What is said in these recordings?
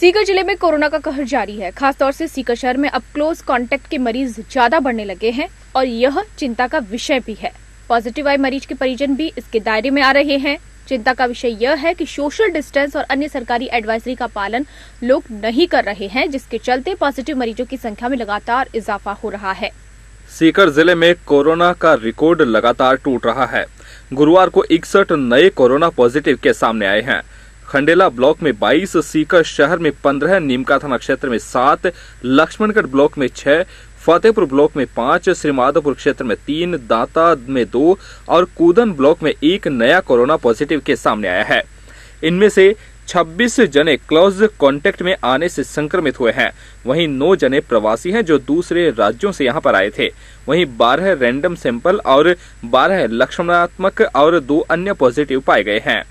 सीकर ज़िले में कोरोना का कहर जारी है। खासतौर से सीकर शहर में अब क्लोज कांटेक्ट के मरीज़ ज़्यादा बढ़ने लगे हैं और यह चिंता का विषय भी है। पॉजिटिव आए मरीज़ के परिजन भी इसके दायरे में आ रहे हैं। चिंता का विषय यह है कि सोशल डिस्टेंस और अन्य सरकारी एडवाइजरी का पालन लोग नहीं कर रहे हैं, जिसके चलते पॉजिटिव मरीजों की संख्या में लगातार इजाफा हो रहा है। सीकर ज़िले में कोरोना का रिकॉर्ड लगातार टूट रहा है। गुरुवार को इकसठ नए कोरोना पॉजिटिव के सामने आए हैं। खंडेला ब्लॉक में 22, सीकर शहर में 15, नीमका थाना क्षेत्र में 7, लक्ष्मणगढ़ ब्लॉक में 6, फतेहपुर ब्लॉक में पाँच श्रीमाधोपुर क्षेत्र में तीन दाता में दो और कूदन ब्लॉक में एक नया कोरोना पॉजिटिव के सामने आया है। इनमें से 26 जने क्लोज कांटेक्ट में आने से संक्रमित हुए हैं। वहीं 9 जने प्रवासी हैं जो दूसरे राज्यों से यहाँ पर आए थे। वहीं 12 रैंडम सैंपल और 12 लक्षणात्मक और दो अन्य पॉजिटिव पाए गए हैं।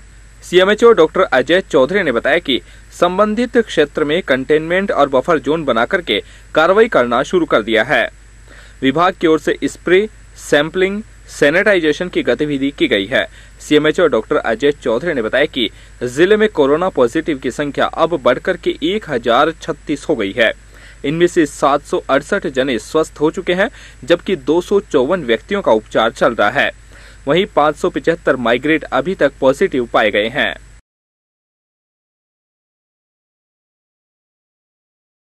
सीएमएचओ डॉक्टर अजय चौधरी ने बताया कि संबंधित क्षेत्र में कंटेनमेंट और बफर जोन बनाकर के कार्रवाई करना शुरू कर दिया है। विभाग की ओर से स्प्रे, सैंपलिंग, सैनिटाइजेशन की गतिविधि की गई है। सीएमएचओ डॉक्टर अजय चौधरी ने बताया कि ज़िले में कोरोना पॉजिटिव की संख्या अब बढ़कर के एक हज़ार छत्तीस हो गई है। इनमें से सात सौ अड़सठ जने स्वस्थ हो चुके हैं, जबकि दो सौ चौवन व्यक्तियों का उपचार चल रहा है। वहीं पाँच माइग्रेट अभी तक पॉजिटिव पाए गए हैं।